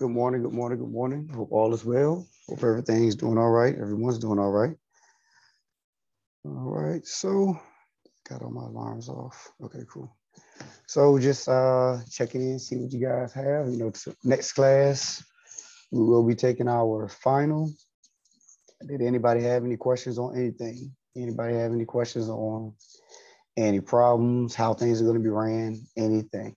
Good morning, good morning, good morning. Hope all is well. Hope everything's doing all right. Everyone's doing all right. All right, so got all my alarms off. Okay, cool. So just uh checking in, see what you guys have. You know, next class, we will be taking our final. Did anybody have any questions on anything? Anybody have any questions on any problems, how things are going to be ran, anything?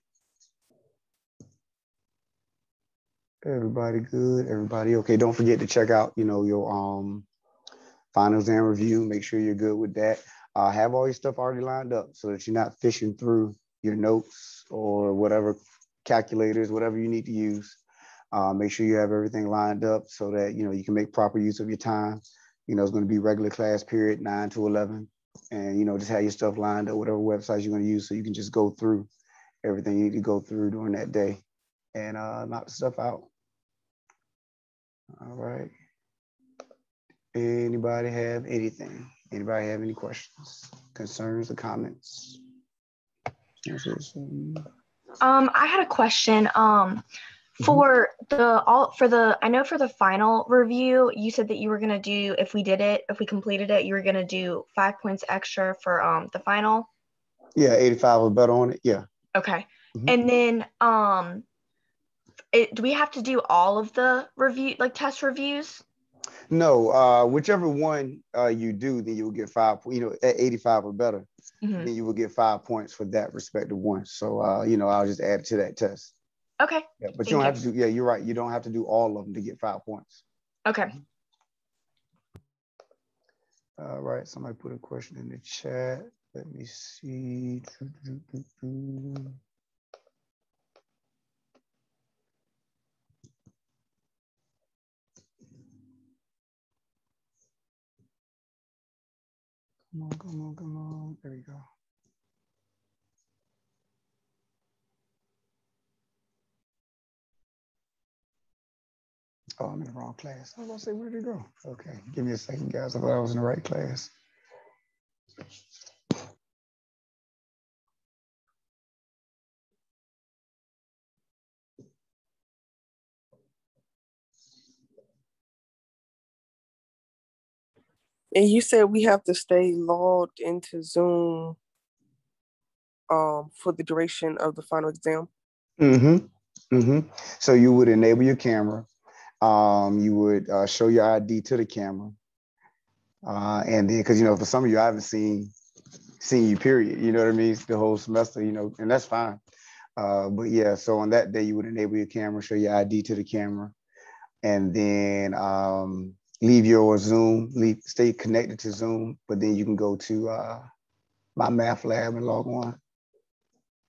Everybody good? Everybody okay? Don't forget to check out, you know, your um final exam review. Make sure you're good with that. Uh, have all your stuff already lined up so that you're not fishing through your notes or whatever calculators, whatever you need to use. Uh, make sure you have everything lined up so that you know you can make proper use of your time. You know, it's going to be regular class period, nine to eleven, and you know just have your stuff lined up, whatever websites you're going to use, so you can just go through everything you need to go through during that day and uh, knock stuff out. All right. Anybody have anything? Anybody have any questions, concerns, or comments? Um, I had a question. Um, for the all for the I know for the final review, you said that you were gonna do if we did it, if we completed it, you were gonna do five points extra for um the final. Yeah, 85 or better on it. Yeah. Okay. Mm-hmm. And then um it, do we have to do all of the review like test reviews? No, uh, whichever one uh, you do, then you will get five. You know, at 85 or better, mm-hmm. then you will get five points for that respective one. So, uh, you know, I'll just add it to that test. Okay. Yeah, but Thank you don't you. have to do. Yeah, you're right. You don't have to do all of them to get five points. Okay. All right. Somebody put a question in the chat. Let me see. Come on, come on, come on. There we go. Oh, I'm in the wrong class. I was gonna say, where did it go? Okay, give me a second, guys. I thought I was in the right class. And you said we have to stay logged into Zoom um, for the duration of the final exam. Mm-hmm. Mm-hmm. So you would enable your camera. Um, you would uh, show your ID to the camera, uh, and then because you know for some of you I haven't seen seen you period. You know what I mean? The whole semester, you know, and that's fine. Uh, but yeah, so on that day you would enable your camera, show your ID to the camera, and then um, leave your Zoom, leave, stay connected to Zoom, but then you can go to uh, MyMathLab and log on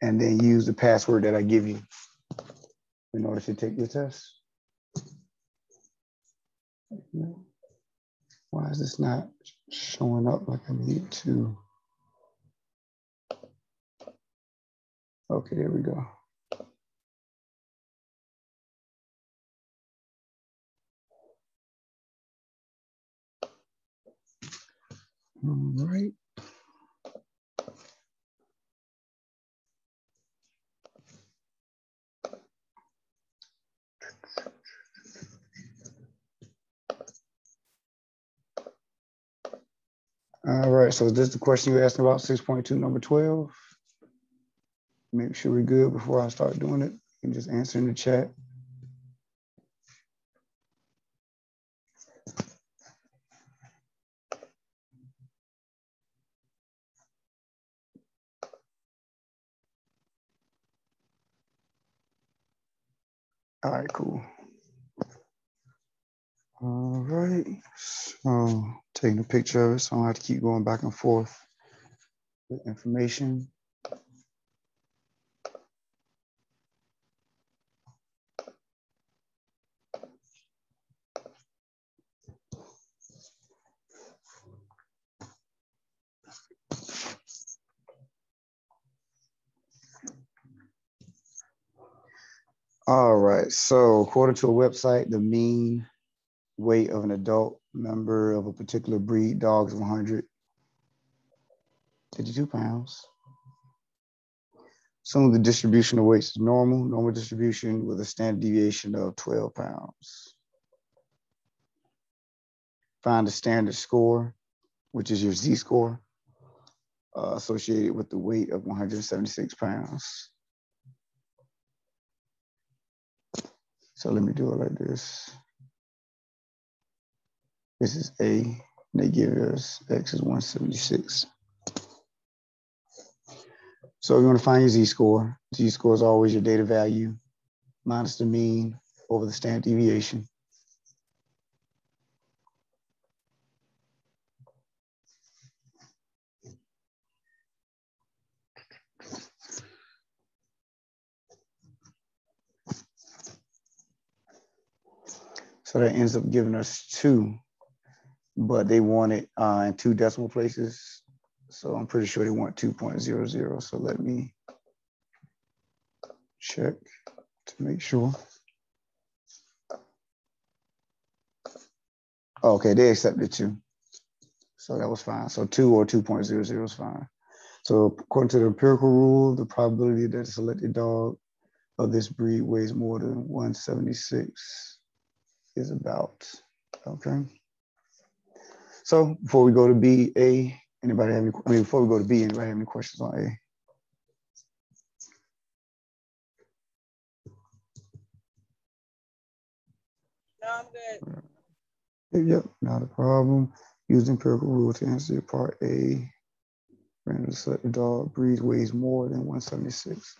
and then use the password that I give you in order to take your test. Why is this not showing up like I need to? Okay, there we go. All right. All right, so is this the question you asked about 6.2, number 12? Make sure we're good before I start doing it. You can just answer in the chat. All right, cool. All right, so taking a picture of it, so I don't have to keep going back and forth with information. All right. So according to a website, the mean weight of an adult member of a particular breed dog is 152 pounds. Some of the distribution of weights is normal, normal distribution with a standard deviation of 12 pounds. Find the standard score, which is your z-score, uh, associated with the weight of 176 pounds. So let me do it like this. This is A, and they give us X is 176. So you want to find your z-score. Z-score is always your data value minus the mean over the standard deviation. That ends up giving us two, but they want it uh, in two decimal places. So I'm pretty sure they want 2.00. So let me check to make sure. Okay, they accepted two. So that was fine. So two or 2.00 is fine. So according to the empirical rule, the probability that a selected dog of this breed weighs more than 176 is about, okay. So before we go to B, A, Anybody have any, I mean, before we go to B, anybody have any questions on A? No, I'm good. Yep, not a problem. Use empirical rule to answer part A. Random the dog breeds weighs more than 176.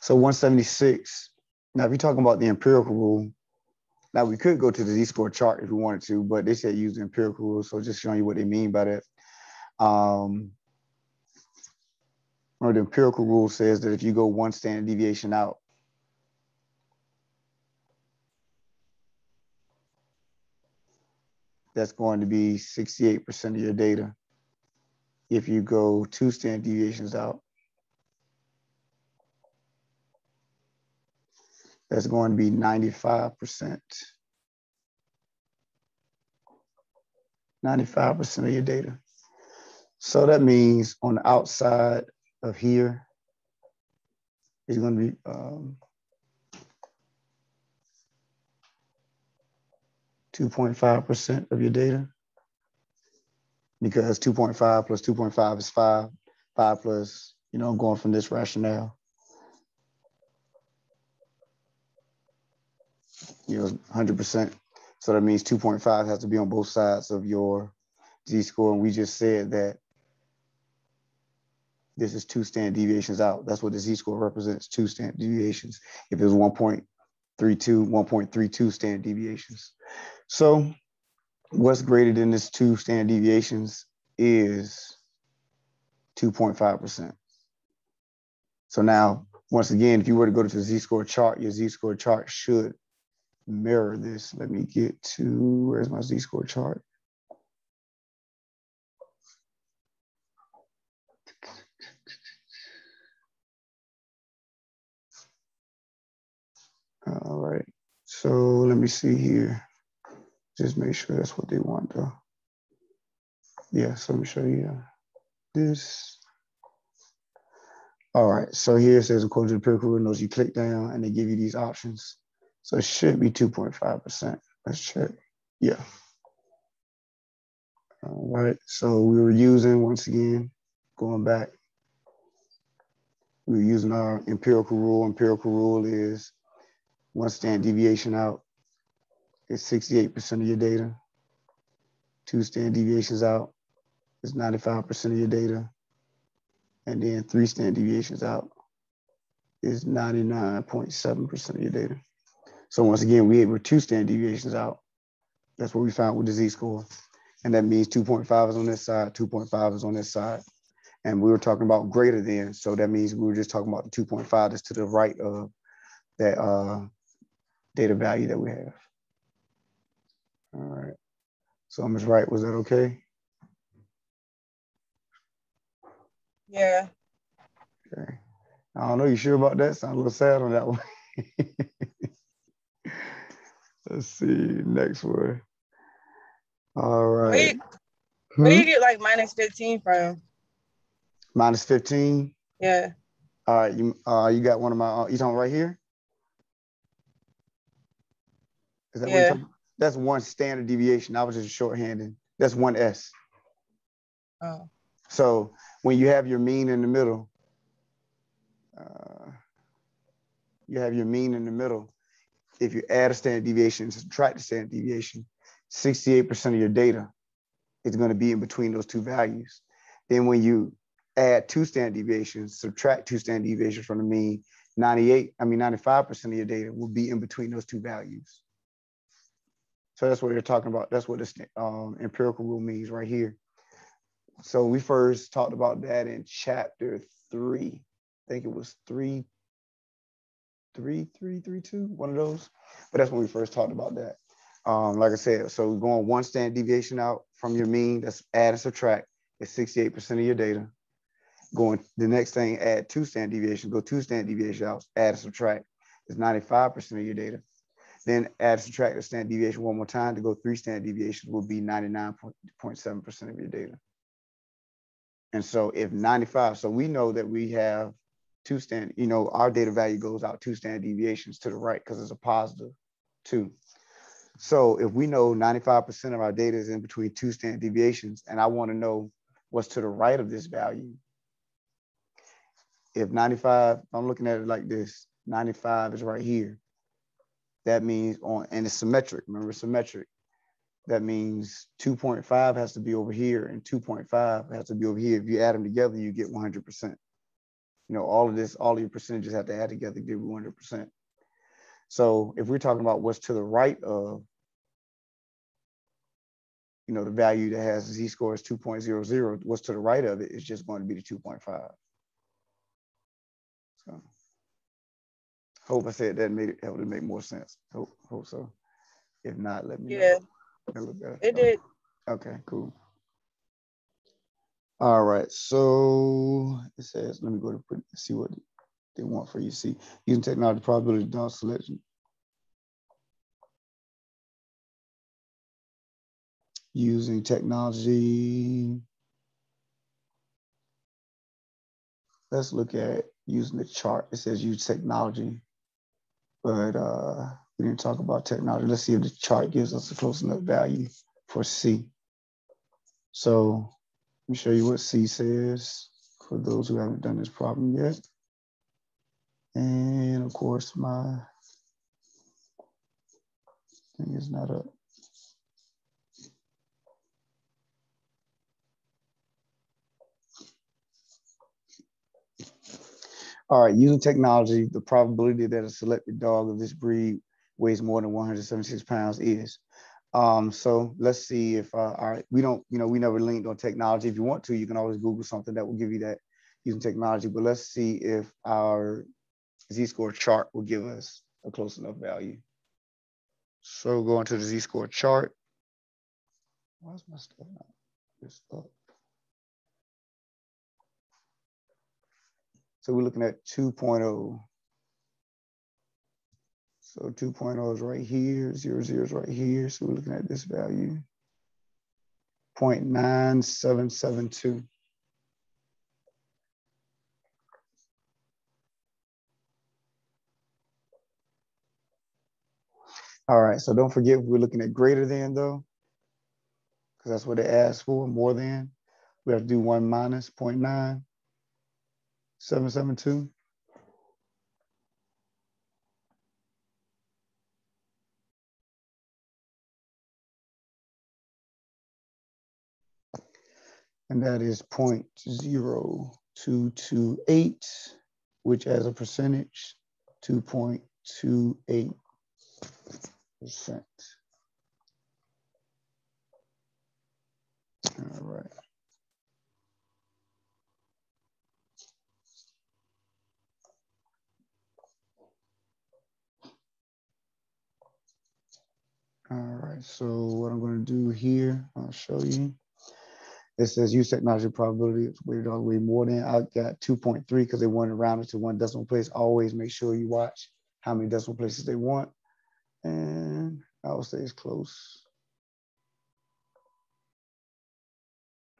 So 176. Now, if you're talking about the empirical rule, now we could go to the z-score chart if we wanted to, but they said use the empirical rule. So just showing you what they mean by that. Um, or the empirical rule says that if you go one standard deviation out, that's going to be 68% of your data. If you go two standard deviations out, that's going to be 95%. 95% of your data. So that means on the outside of here is going to be um, 2.5% of your data because 2.5 plus 2.5 is 5. 5 plus, you know, going from this rationale. You know, 100%. So that means 2.5 has to be on both sides of your z-score. And we just said that this is two standard deviations out. That's what the z-score represents, two standard deviations. If it was 1.32, 1.32 standard deviations. So what's greater than this two standard deviations is 2.5%. So now, once again, if you were to go to the z-score chart, your z-score chart should mirror this. Let me get to, where's my z-score chart? All right, so let me see here. Just make sure that's what they want though. Yeah, so let me show you this. All right, so here it says according to the empirical windows, you click down and they give you these options. So it should be 2.5%. Let's check. Yeah. All right, so we were using, once again, going back, we were using our empirical rule. Empirical rule is one standard deviation out is 68% of your data. Two standard deviations out is 95% of your data. And then three standard deviations out is 99.7% of your data. So once again, we were two standard deviations out. That's what we found with the z-score. And that means 2.5 is on this side, 2.5 is on this side. And we were talking about greater than. So that means we were just talking about the 2.5 that's to the right of that uh, data value that we have. All right. So I'm just right. Was that okay? Yeah. Okay. I don't know. You sure about that? Sound a little sad on that one. Let's see. Next one. All right. Where, you, where do you get like minus 15 from? Minus 15? Yeah. All right, you uh, you got one of my. Uh, you talking right here? Is that Yeah. That's one standard deviation. I was just shorthanded. That's one S. Oh. So when you have your mean in the middle, uh, you have your mean in the middle. If you add a standard deviation and subtract the standard deviation, 68% of your data is going to be in between those two values. Then when you add two standard deviations, subtract two standard deviations from the mean, 98, I mean 95% of your data will be in between those two values. So that's what you're talking about. That's what this um, empirical rule means right here. So we first talked about that in chapter three. I think it was three, three, three, three, two, one of those. But that's when we first talked about that. Um, like I said, so going one standard deviation out from your mean. That's add and subtract. It's 68% of your data. Going the next thing, add two standard deviations. Go two standard deviations out. Add and subtract. It's 95% of your data. Then add and subtract the standard deviation one more time to go three standard deviations will be 99.7% of your data. And so if 95, so we know that we have two stand, you know, our data value goes out two standard deviations to the right because it's a positive two. So if we know 95% of our data is in between two standard deviations, and I want to know what's to the right of this value. If 95, I'm looking at it like this, 95 is right here. That means on, and it's symmetric, remember symmetric. That means 2.5 has to be over here and 2.5 has to be over here. If you add them together, you get 100%. You know, all of this, all of your percentages have to add together to give you 100%. So if we're talking about what's to the right of, you know, the value that has z-score is 2.00, what's to the right of it is just going to be the 2.5. So hope I said that made it helped it make more sense. Hope, hope so. If not, let me Yeah, know. It'll look better. it did. Okay, cool. All right, so it says, let me go to put, see what they want for you. See, using technology probability down selection. Using technology. Let's look at using the chart. It says use technology, but uh, we didn't talk about technology. Let's see if the chart gives us a close enough value for C. So let me show you what C says for those who haven't done this problem yet. And of course, my thing is not up. All right, using technology, the probability that a selected dog of this breed weighs more than 176 pounds is. Um, so let's see if uh, our, we don't, you know, we never linked on technology. If you want to, you can always Google something that will give you that using technology. But let's see if our z-score chart will give us a close enough value. So going to the z-score chart. Why is my stuff not this up? So we're looking at 2.0. So 2.0 is right here, zero zero is right here. So we're looking at this value, 0.9772. All right, so don't forget we're looking at greater than though, because that's what they asked for, more than. We have to do one minus 0.9772. and that is 0.0228, which as a percentage, 2.28%. All right. All right, so what I'm gonna do here, I'll show you. It says use technology probability, it's weighted all the way more than, I got 2.3 because they wanted to round it to one decimal place. Always make sure you watch how many decimal places they want. And I will say it's close.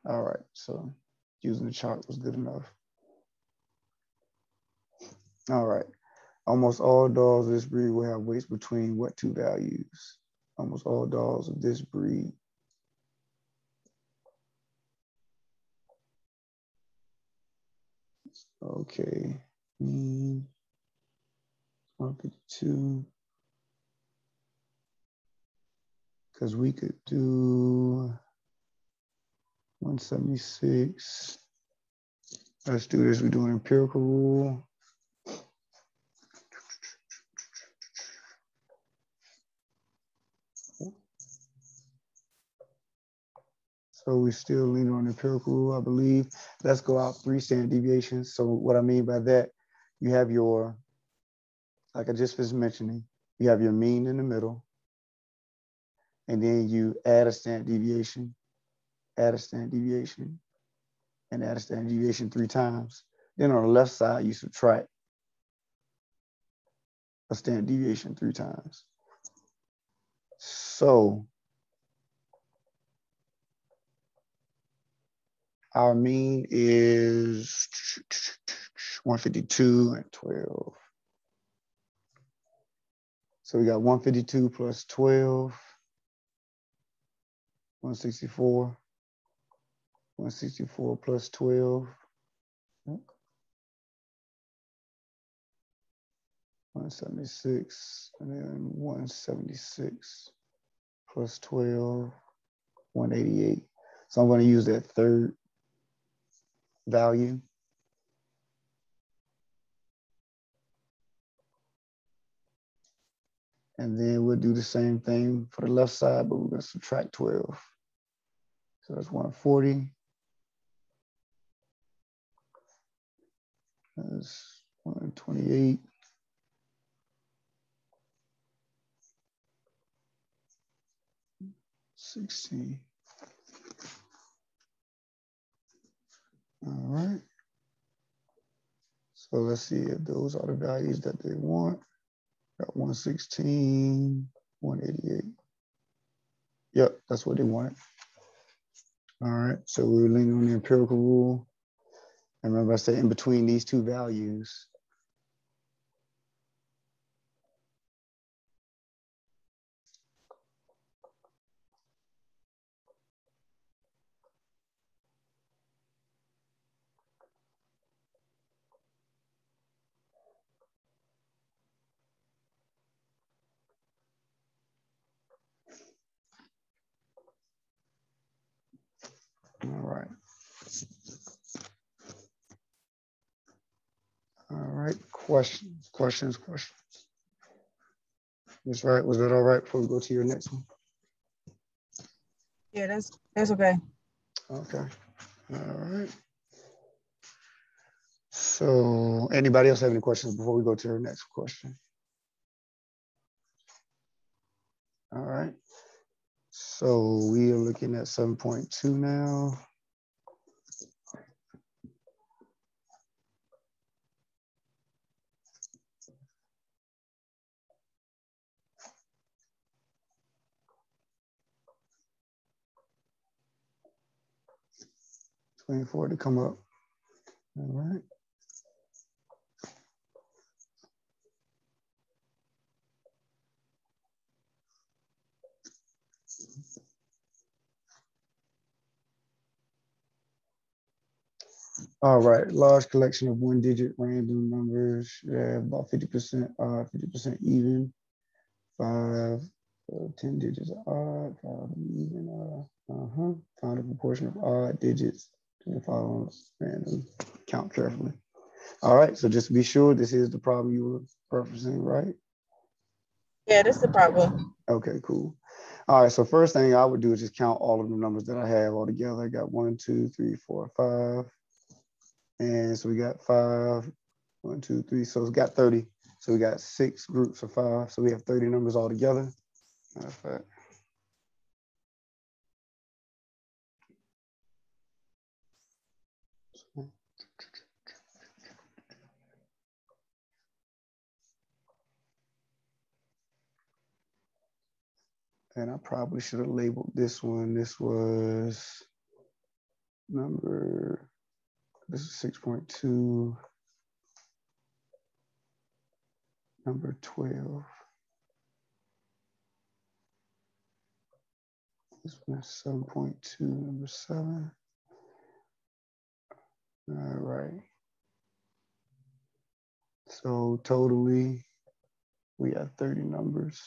All right, so using the chart was good enough. All right. Almost all dogs of this breed will have weights between what two values? Almost all dogs of this breed. Okay. Mm. 152. Because we could do 176. Let's do this. We do an empirical rule. So we still lean on empirical rule, I believe. Let's go out three standard deviations. So what I mean by that, you have your, like I just was mentioning, you have your mean in the middle, and then you add a standard deviation, add a standard deviation, and add a standard deviation three times. Then on the left side, you subtract a standard deviation three times. So Our mean is 152 and 12. So we got 152 plus 12, 164, 164 plus 12. 176 and then 176 plus 12, 188. So I'm going to use that third value. And then we'll do the same thing for the left side, but we're gonna subtract 12. So that's 140. That's 128. Sixteen. All right. So let's see if those are the values that they want. Got 116, 188. Yep, that's what they wanted. All right, so we're leaning on the empirical rule. And remember I said in between these two values, All right. All right, questions, questions, questions. That's right. Was that all right before we go to your next one? Yeah, that's that's okay. Okay. All right. So anybody else have any questions before we go to our next question? All right. So we are looking at 7.2 now. Twenty-four to come up. All right. All right, large collection of one digit random numbers. Yeah, about 50% odd, 50% even. Five, uh, 10 digits odd, five even. Uh, uh-huh. Find a proportion of odd digits the following random. Count carefully. All right, so just be sure, this is the problem you were referencing, right? Yeah, that's the problem. Okay, cool. All right, so first thing I would do is just count all of the numbers that I have all together. I got one, two, three, four, five. And so we got five, one, two, three. So it's got 30. So we got six groups of five. So we have 30 numbers all together. Matter of fact. And I probably should have labeled this one. This was number, this is 6.2. number 12. This one is 7.2, number seven. All right. So totally, we have 30 numbers.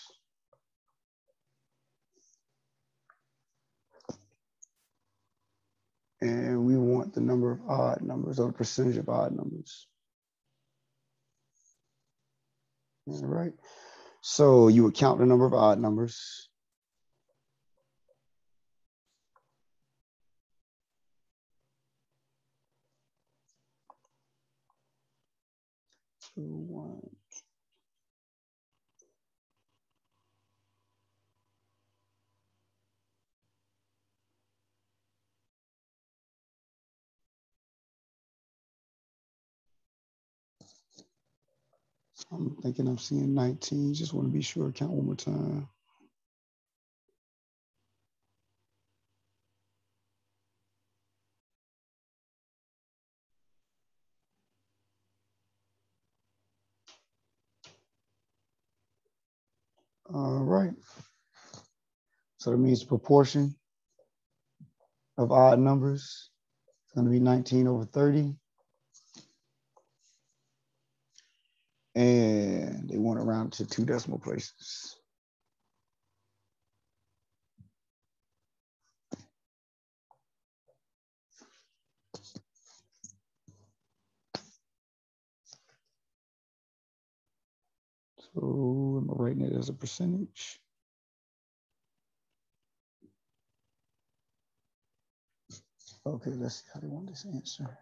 And we want the number of odd numbers or the percentage of odd numbers. All right. So you would count the number of odd numbers. Two, one. I'm thinking I'm seeing 19. Just want to be sure. Count one more time. All right. So that means proportion of odd numbers is going to be 19 over 30. And they want to round to two decimal places. So am I'm writing it as a percentage. Okay, let's see how they want this answer.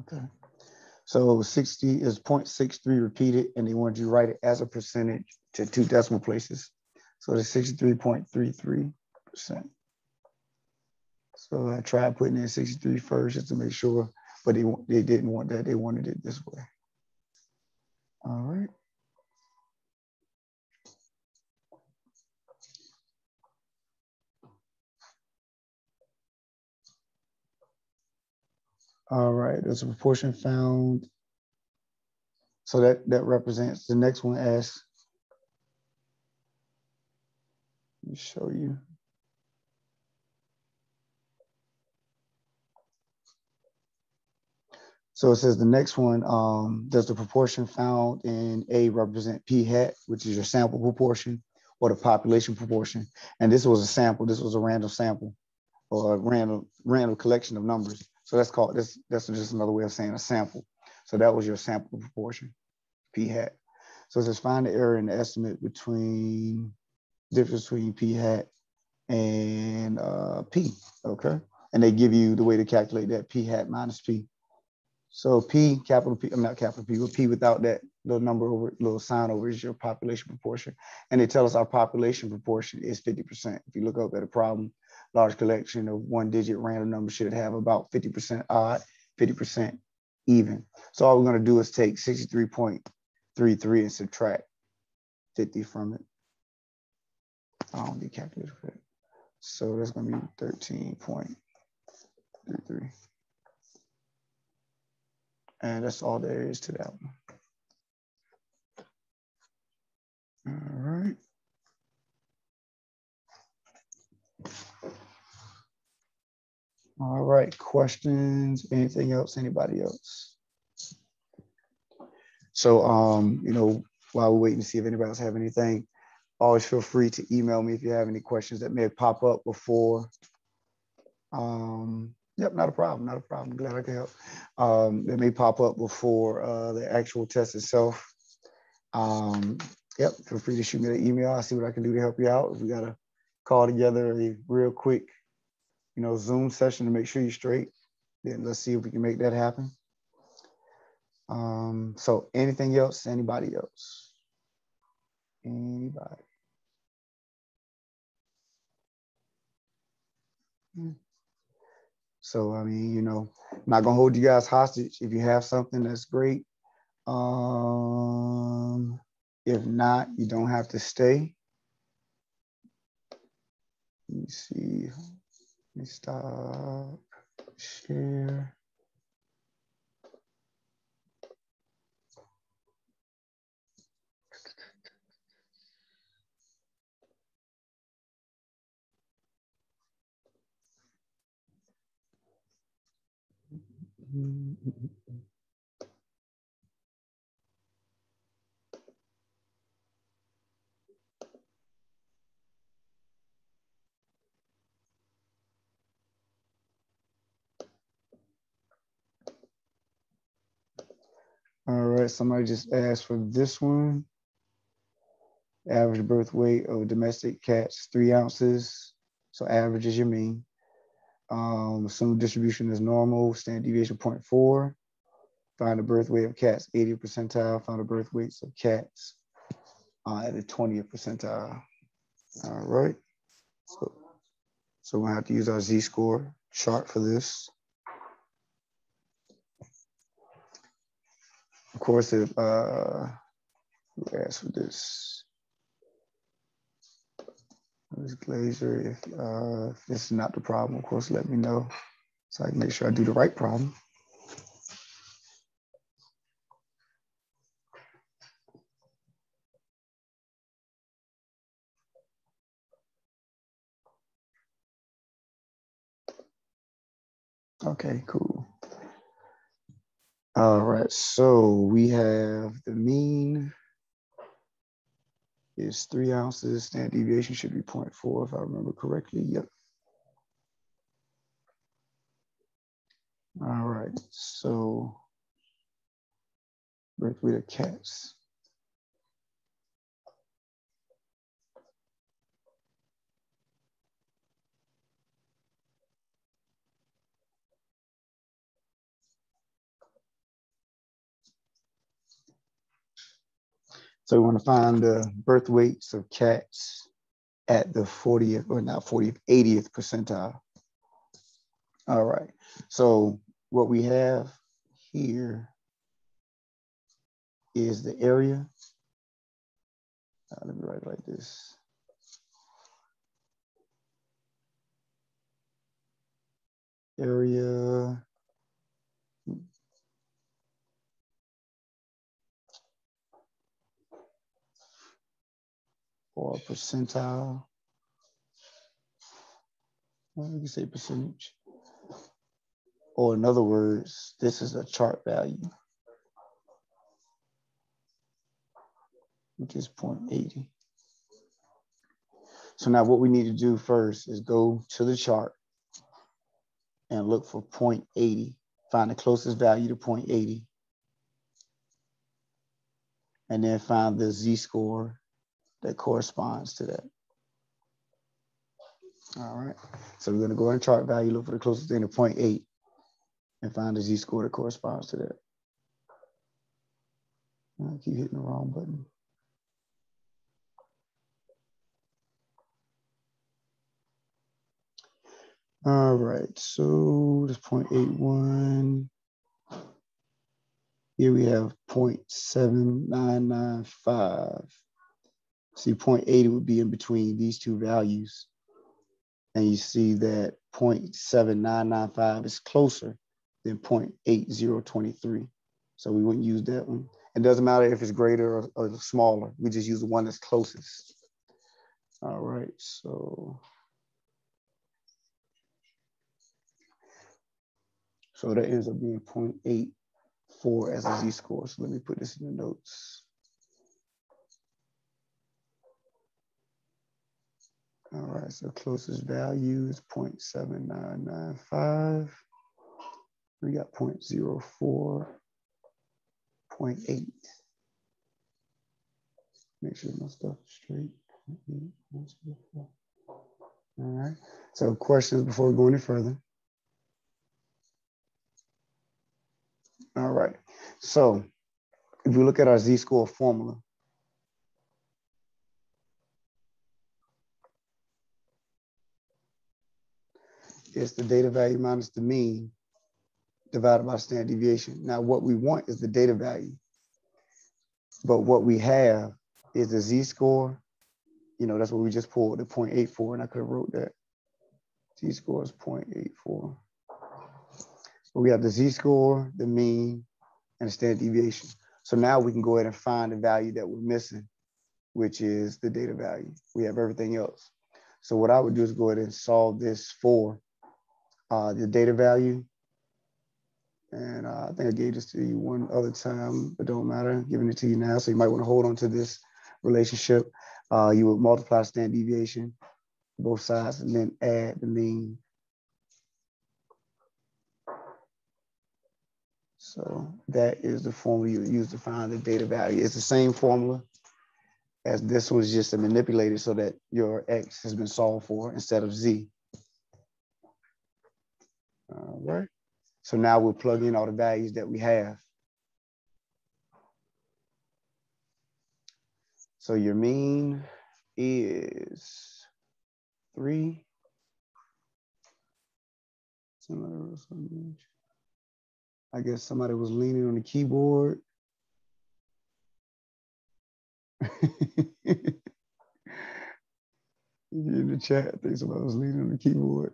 Okay. So 60 is 0.63 repeated, and they wanted you to write it as a percentage to two decimal places. So it's 63.33%. So I tried putting in 63 first just to make sure, but they, they didn't want that. They wanted it this way. All right. All right, there's a proportion found. So that, that represents the next one as, let me show you. So it says the next one, um, does the proportion found in A represent P hat, which is your sample proportion, or the population proportion? And this was a sample, this was a random sample or a random, random collection of numbers. So that's called, this, that's just another way of saying a sample. So that was your sample proportion, P hat. So it says find the error in the estimate between, difference between P hat and uh, P, okay? And they give you the way to calculate that P hat minus P. So P, capital P, I'm not capital P, but P without that little number over, little sign over is your population proportion. And they tell us our population proportion is 50%. If you look up at a problem, large collection of one digit random numbers should have about 50% odd, 50% even. So all we're gonna do is take 63.33 and subtract 50 from it. I don't need calculator for. So that's gonna be 13.33. And that's all there is to that one. All right. All right, questions, anything else, anybody else? So, um, you know, while we're waiting to see if anybody else have anything, always feel free to email me if you have any questions that may pop up before. Um, yep, not a problem, not a problem. Glad I could help. Um, that may pop up before uh, the actual test itself. Um, yep, feel free to shoot me an email. I'll see what I can do to help you out. If we got to call together a real quick you know, Zoom session to make sure you're straight. Then let's see if we can make that happen. Um, so anything else, anybody else? Anybody? Hmm. So, I mean, you know, I'm not gonna hold you guys hostage. If you have something that's great. Um, if not, you don't have to stay. Let me see. Let me stop. Share. All right, somebody just asked for this one. Average birth weight of domestic cats, three ounces. So average is your mean. Um, assumed distribution is normal, standard deviation 0.4. Find the birth weight of cats, 80th percentile. Find the birth weights of cats uh, at the 20th percentile. All right. So, so gonna have to use our z-score chart for this. Of course, if uh, who asked for this? Ms. Glazer, if, uh, if this is not the problem, of course, let me know so I can make sure I do the right problem. Okay, cool. All right, so we have the mean is three ounces, standard deviation should be 0.4 if I remember correctly, yep. All right, so birth weight of cats. So we want to find the birth weights of cats at the 40th, or not 40th, 80th percentile. All right. So what we have here is the area. Uh, let me write it like this. Area or percentile. Well, you can say percentage. Or in other words, this is a chart value, which is 0.80. So now what we need to do first is go to the chart and look for 0.80, find the closest value to 0.80, and then find the z-score that corresponds to that. All right, so we're gonna go in chart value, look for the closest thing to 0.8 and find the z-score that corresponds to that. I keep hitting the wrong button. All right, so this 0.81. Here we have 0.7995. See 0.80 would be in between these two values. And you see that 0.7995 is closer than 0.8023. So we wouldn't use that one. It doesn't matter if it's greater or, or smaller. We just use the one that's closest. All right, so. So that ends up being 0.84 as a z-score. So let me put this in the notes. All right, so closest value is 0.7995. We got 0.04, 0.8. Make sure my stuff is straight. All right, so questions before we go any further? All right, so if we look at our z-score formula, it's the data value minus the mean divided by standard deviation. Now, what we want is the data value. But what we have is the z-score. You know, that's what we just pulled, the 0.84, and I could have wrote that Z-score is 0.84. We have the Z-score, the mean, and the standard deviation. So now we can go ahead and find the value that we're missing, which is the data value. We have everything else. So what I would do is go ahead and solve this for uh, the data value. And uh, I think I gave this to you one other time, but don't matter, giving it to you now. So you might want to hold on to this relationship. Uh, you would multiply standard deviation, both sides, and then add the mean. So that is the formula you use to find the data value. It's the same formula as this was just a manipulated so that your X has been solved for instead of Z. All right. So now we'll plug in all the values that we have. So your mean is three. I guess somebody was leaning on the keyboard. in the chat, I think somebody was leaning on the keyboard.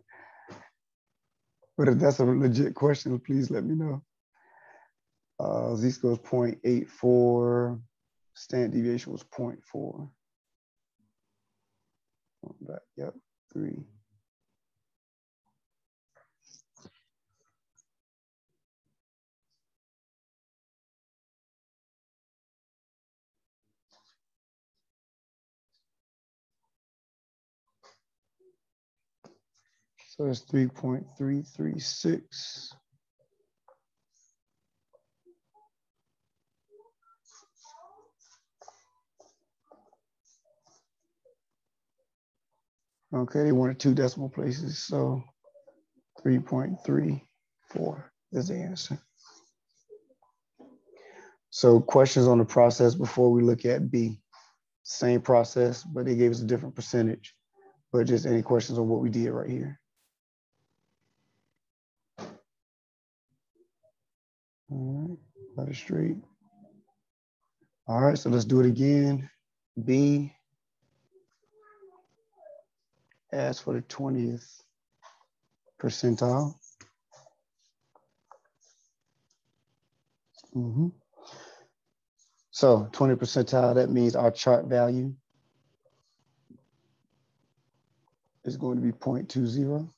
But if that's a legit question, please let me know. Uh, Z-score is 0.84. Standard deviation was 0.4. Back, yep, three. So it's 3.336. Okay, they wanted two decimal places, so 3.34 is the answer. So questions on the process before we look at B. Same process, but they gave us a different percentage. But just any questions on what we did right here? All right, let it straight. All right, so let's do it again. B, ask for the 20th percentile. Mm -hmm. So 20 percentile, that means our chart value is going to be 0.20.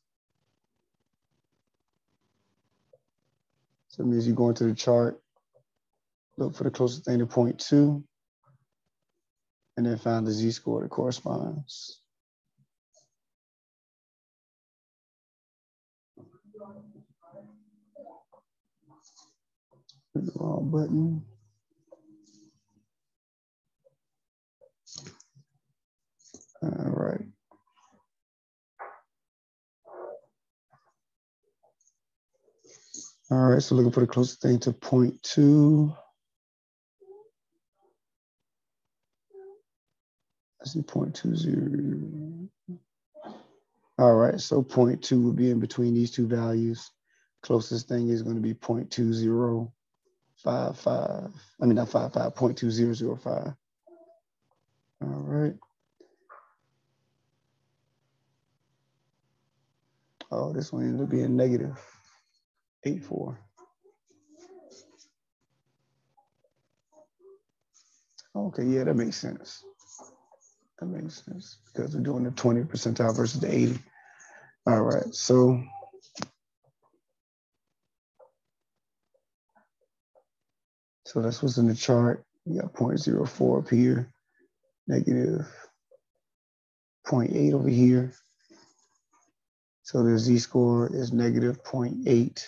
It means you go into the chart, look for the closest thing to 0.2, and then find the z-score that corresponds. the wrong button. All right. All right, so looking for the closest thing to 0.2. I see 0.20. All right, so 0.2 would be in between these two values. Closest thing is going to be 0.2055. I mean, not 55, 0.2005. All right. Oh, this one ended up being negative eight four. Okay, yeah, that makes sense. That makes sense because we're doing the 20 percentile versus the 80. All right, so so that's what's in the chart. We got 0.04 up here, negative 0.8 over here. So the z-score is negative 0.8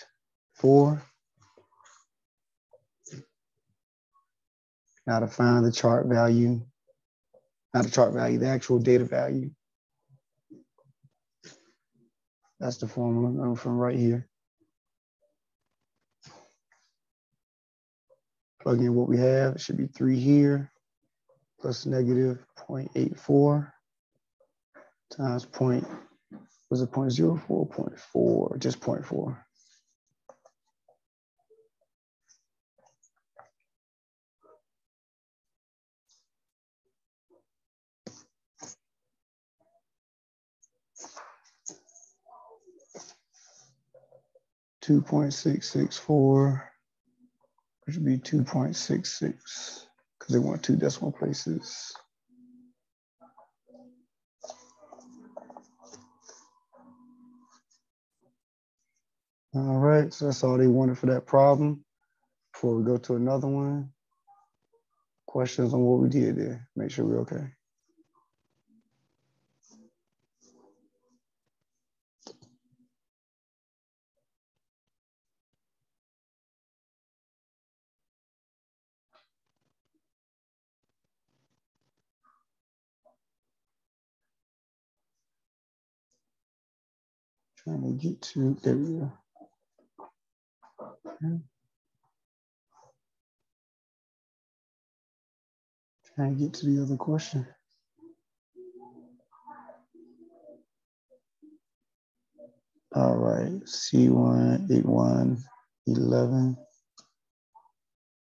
four. Now to find the chart value, not the chart value, the actual data value. That's the formula from right here. Plug in what we have, it should be three here, plus negative 0.84 times point, was it 0.04, 0.4, just 0.4. 2.664, which would be 2.66, because they want two decimal places. All right, so that's all they wanted for that problem. Before we go to another one, questions on what we did there. Make sure we're okay. Trying to get to, there we go. Trying to get to the other question. All right, C1, 81, 11.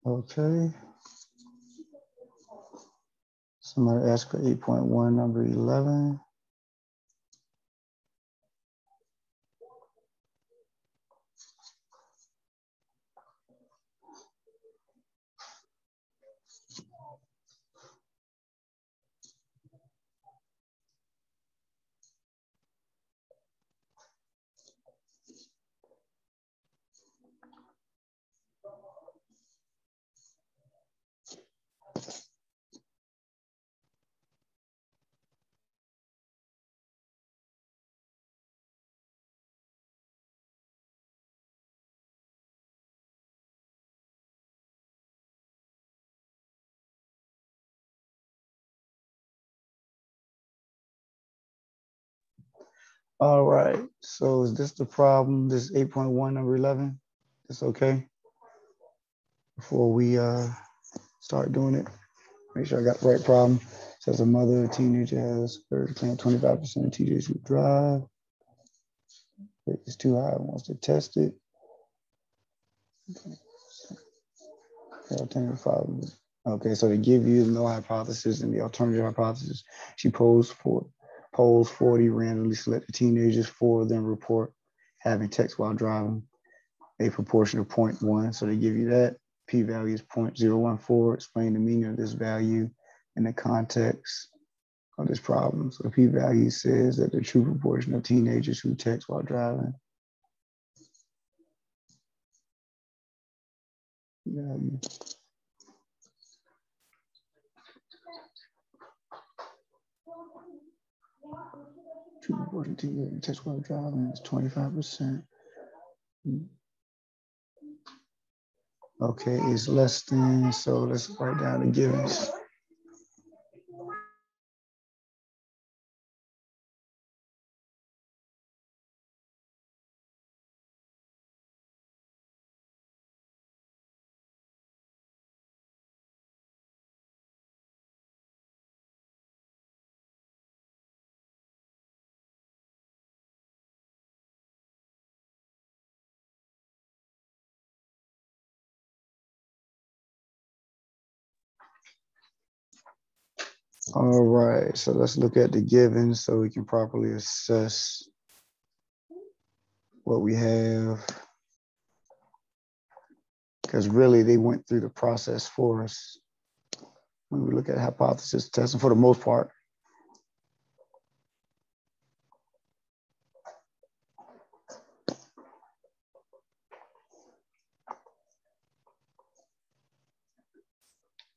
Okay. Somebody asked for 8.1, number 11. All right, so is this the problem, this 8.1 number 11? It's okay? Before we uh, start doing it, make sure I got the right problem. Says a mother, a teenager has claim 25% of teenagers who drive. It's too high, wants to test it. Alternative. Okay, so they give you the null hypothesis and the alternative hypothesis. She posed for polls 40 randomly selected teenagers, four of them report having text while driving, a proportion of 0.1. So they give you that. P-value is 0.014. Explain the meaning of this value in the context of this problem. So the p-value says that the true proportion of teenagers who text while driving value True proportion to your text while driving is 25%. Okay, it's less than, so let's write down the givens. All right, so let's look at the given so we can properly assess what we have. Because really they went through the process for us when we look at hypothesis testing for the most part.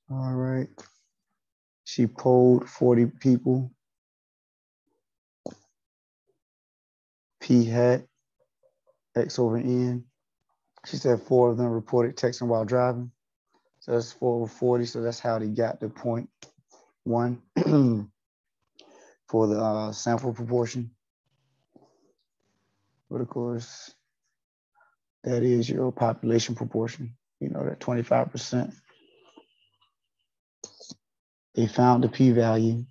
All right. She polled 40 people. P hat, X over N. She said four of them reported texting while driving. So that's four over 40. So that's how they got the point one for the uh, sample proportion. But of course, that is your population proportion, you know, that 25%. They found the p-value,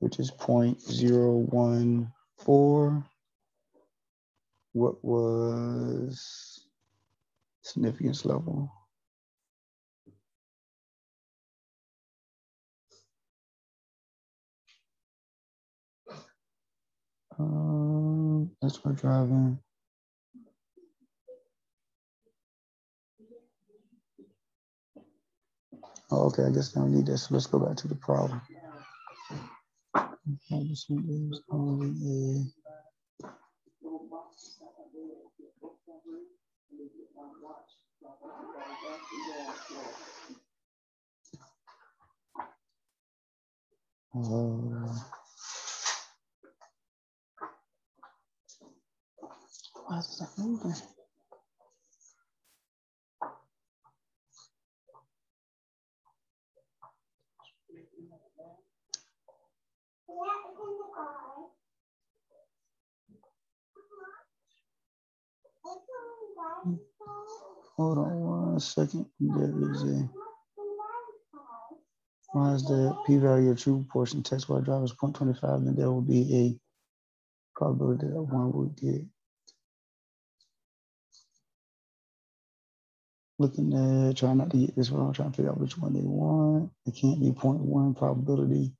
which is 0.014. What was significance level? Um, That's what driving. Oh, okay, I guess I don't need this. So let's go back to the problem. Uh, why is that moving? Hold on one second. There is a. Why is the p-value of true proportion test while driver is 0.25, then there will be a probability that one would get. Looking at, trying not to get this wrong, trying to figure out which one they want. It can't be 0.1 probability.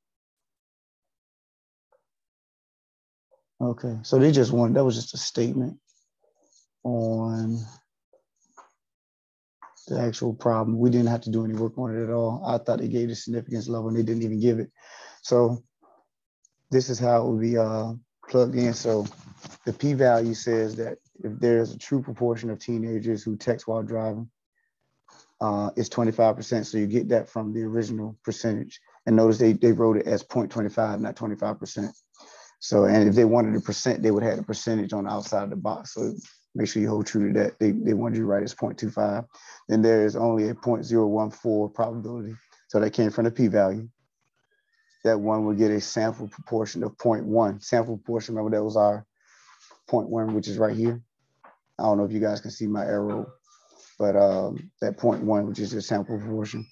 Okay, so they just want, that was just a statement on the actual problem. We didn't have to do any work on it at all. I thought they gave the significance level and they didn't even give it. So this is how it would be uh, plugged in. So the p-value says that if there's a true proportion of teenagers who text while driving, uh, it's 25%. So you get that from the original percentage. And notice they, they wrote it as 0.25, not 25%. So, and if they wanted a percent, they would have a percentage on the outside of the box. So make sure you hold true to that. They, they wanted you to write as 0.25. Then there is only a 0.014 probability. So that came from the p-value. That one would get a sample proportion of 0.1. Sample proportion, remember that was our 0.1, which is right here. I don't know if you guys can see my arrow, but um, that 0.1, which is the sample proportion,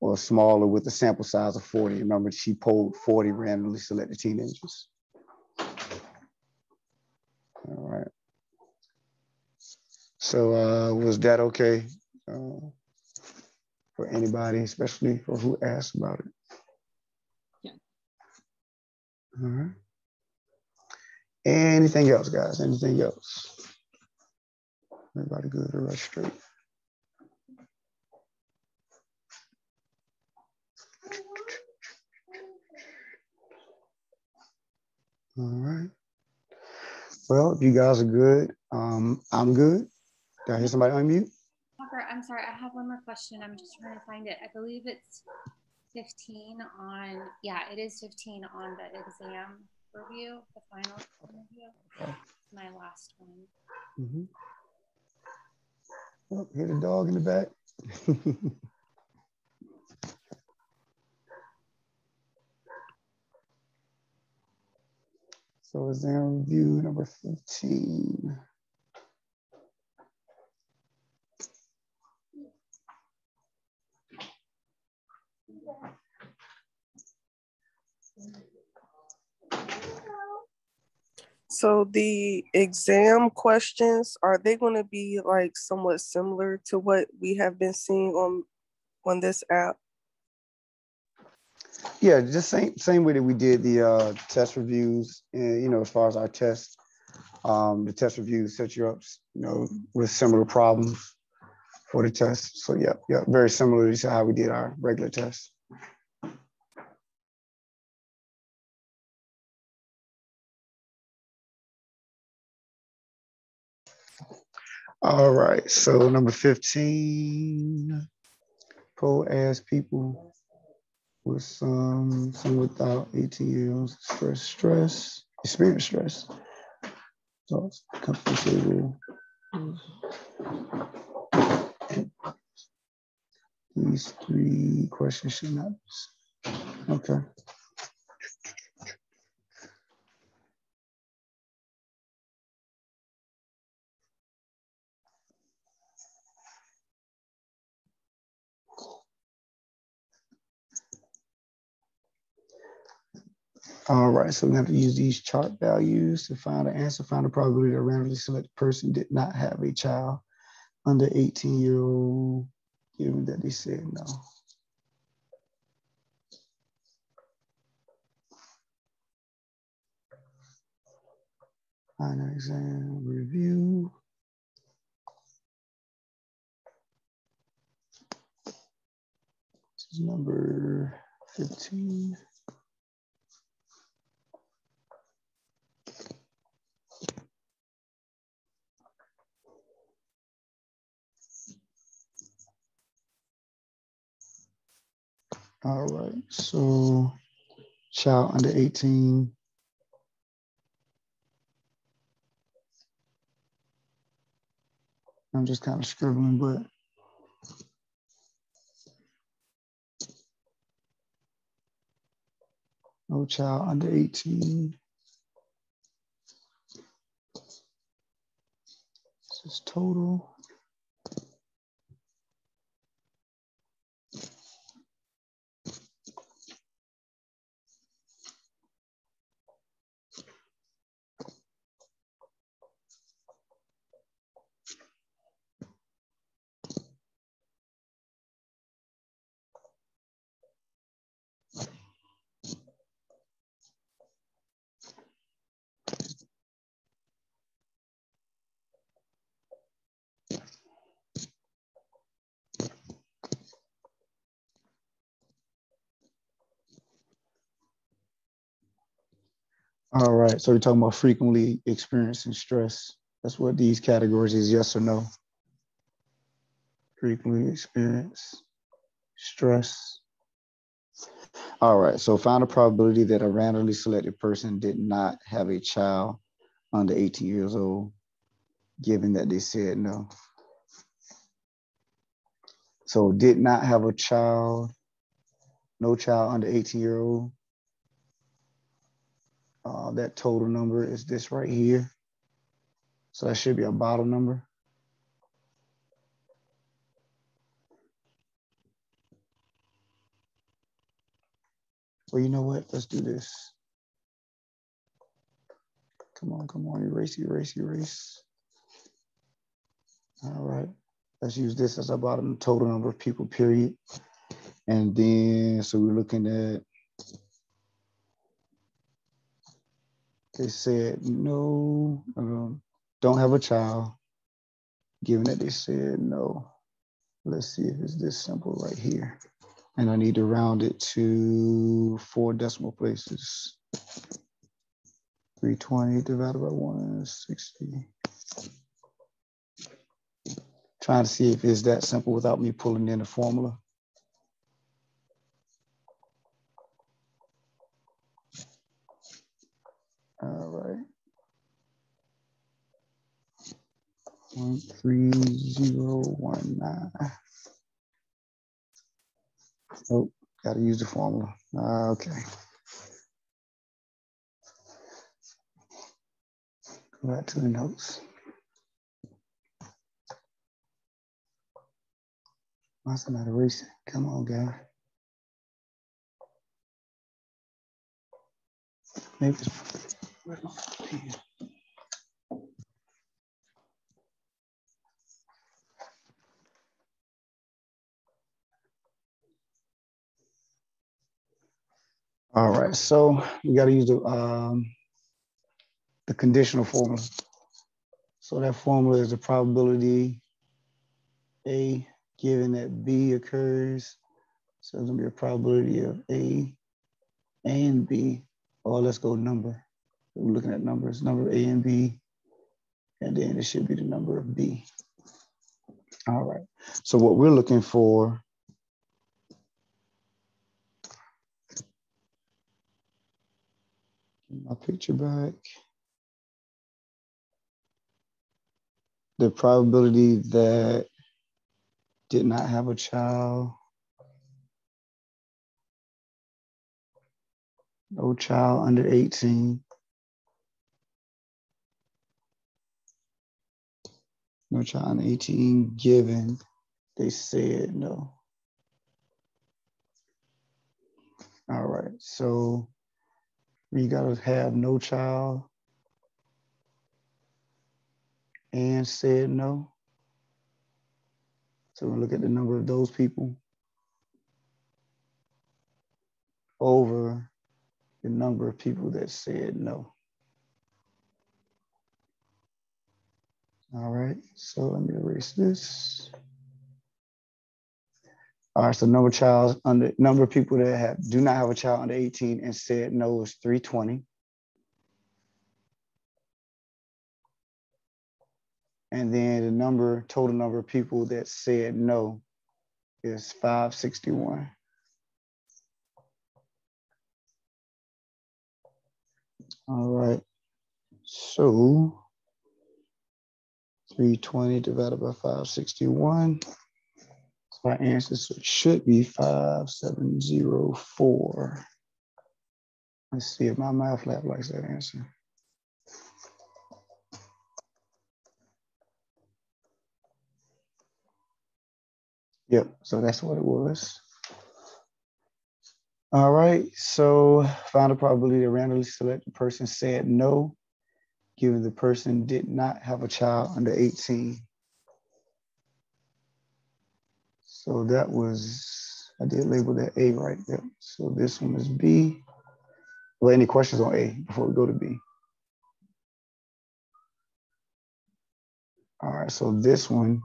or smaller with a sample size of 40. Remember, she polled 40 randomly selected teenagers. All right. So uh, was that okay uh, for anybody, especially for who asked about it? Yeah. All right. Anything else, guys? Anything else? Everybody good? Everybody straight? All right. Well, if you guys are good, um, I'm good. Did I hear somebody unmute? Tucker, I'm sorry, I have one more question. I'm just trying to find it. I believe it's 15 on, yeah, it is 15 on the exam review, the final review. Okay. My last one. Mm-hmm. Oh, hear the dog in the back. so exam review number 15. So the exam questions, are they going to be like somewhat similar to what we have been seeing on on this app? Yeah, just same same way that we did the uh, test reviews, and you know, as far as our test, um, the test reviews set you up, you know, with similar problems for the test. So yeah, yeah, very similar to how we did our regular test. All right, so number 15, poll ask people with some, some without 18 years, stress, stress, experience stress. So comfortable. These three questions should not, okay. All right, so we have to use these chart values to find the answer, find the probability that a randomly selected person did not have a child under 18 year old, given that they said no. Final exam review. This is number 15. All right, so child under 18. I'm just kind of scribbling, but no child under 18. This is total. All right, so we're talking about frequently experiencing stress. That's what these categories is, yes or no? Frequently experience stress. All right, so find a probability that a randomly selected person did not have a child under 18 years old, given that they said no. So did not have a child, no child under 18 year old. Uh, that total number is this right here. So that should be a bottom number. Well, you know what? Let's do this. Come on, come on, erase, erase, erase. All right, let's use this as a bottom total number of people, period. And then, so we're looking at, they said no, um, don't have a child, given that they said no. Let's see if it's this simple right here. And I need to round it to four decimal places. 320 divided by 160. Trying to see if it's that simple without me pulling in the formula. All right. One, three, zero, one, nine. Oh, gotta use the formula. Uh, okay. Go back to the notes. It not erasing? Come on, guy. Maybe All right, so we got to use the um, the conditional formula. So that formula is the probability A given that B occurs. So it's gonna be a probability of A and B. Or let's go number. We're looking at numbers, number A and B, and then it should be the number of B. All right, so what we're looking for my picture back. The probability that did not have a child. No child under 18. No child under 18 given. They said no. All right, so you gotta have no child and said no. So we look at the number of those people over the number of people that said no. All right, so let me erase this. All right, so number of child under number of people that have do not have a child under 18 and said no is 320. And then the number, total number of people that said no is 561. All right, so 320 divided by 561. So our answer should be 5704. Let's see if MyMathLab likes that answer. Yep, so that's what it was. All right, so find a probability to randomly selected person said no, given the person did not have a child under 18. So that was, I did label that A right there. So this one is B. Well, any questions on A before we go to B? All right, so this one,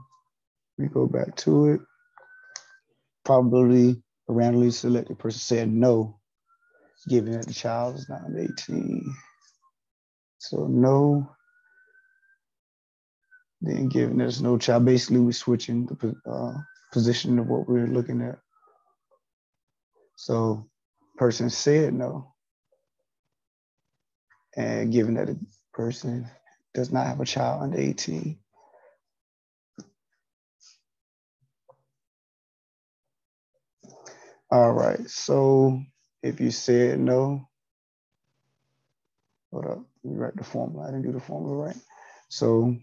we go back to it probably a randomly selected person said no, given that the child is not 18. So no, then given there's no child, basically we're switching the uh, position of what we're looking at. So person said no. And given that a person does not have a child under 18, All right, so if you said no, hold up, write the formula. I didn't do the formula right. So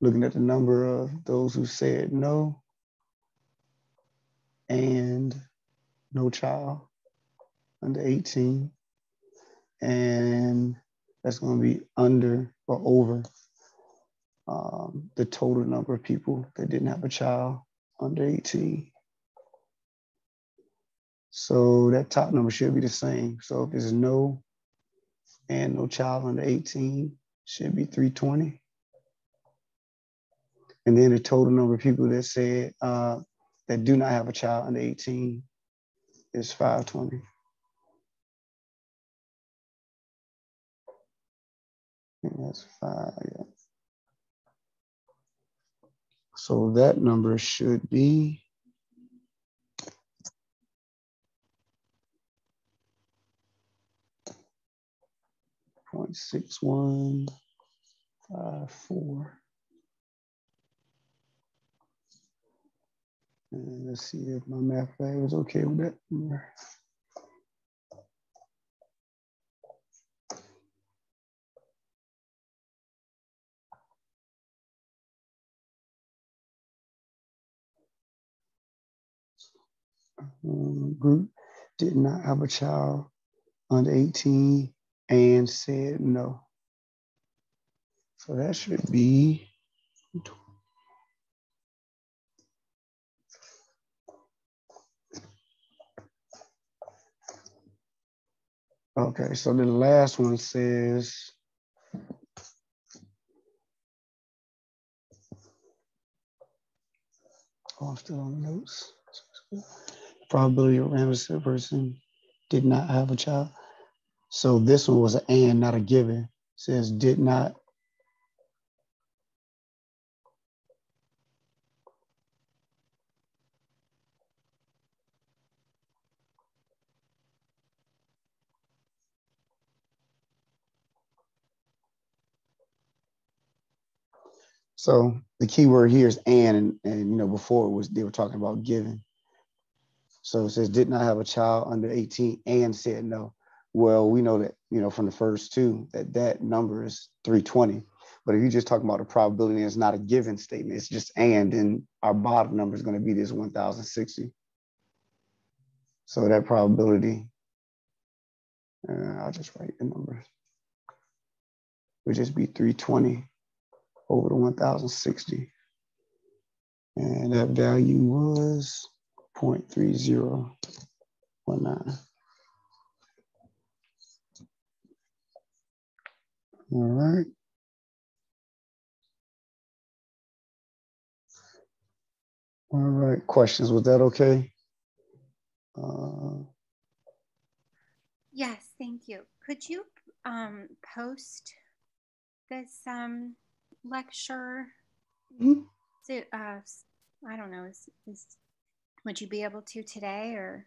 looking at the number of those who said no and no child under 18, and that's going to be under or over um, the total number of people that didn't have a child under 18. So that top number should be the same. So if there's no and no child under 18, should be 320. And then the total number of people that said uh, that do not have a child under 18 is 520. And that's five, yeah. So that number should be 0.6154. And let's see if MyMathLab was okay with that. Um, group did not have a child under 18 and said no. So that should be Okay, so the last one says oh, I'm still on notes. Probability of random person did not have a child. So this one was an and, not a given. It says did not. So the key word here is and, and, and you know, before it was, they were talking about given. So it says did not have a child under 18 and said no. Well, we know that, you know, from the first two, that that number is 320. But if you're just talking about a probability, it's not a given statement. It's just and, and our bottom number is going to be this 1,060. So that probability, uh, I'll just write the numbers, would just be 320 over the 1,060. And that value was 0.3019. All right. All right, questions, was that okay? Uh, Yes, thank you. Could you um, post this um, lecture? Mm -hmm. uh, I don't know. Is, is, would you be able to today or?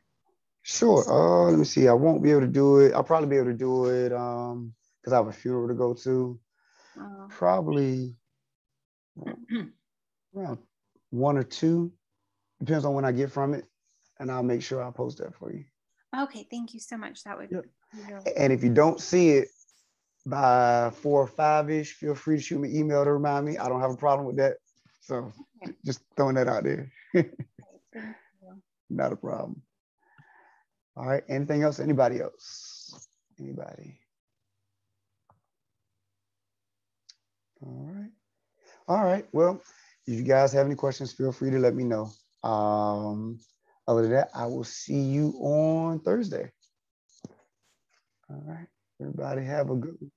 Sure. Uh, let me see. I won't be able to do it. I'll probably be able to do it. Um, because I have a funeral to go to, oh, probably around one or two, depends on when I get from it, and I'll make sure I post that for you. Okay, thank you so much. That would Yep. be really- And if you don't see it by four or five-ish, feel free to shoot me an email to remind me. I don't have a problem with that. So Okay. just throwing that out there. great. Thank you. Not a problem. All right, anything else? Anybody else? Anybody? All right. All right, well, if you guys have any questions, feel free to let me know. Um, other than that, I will see you on Thursday. All right, everybody have a good one.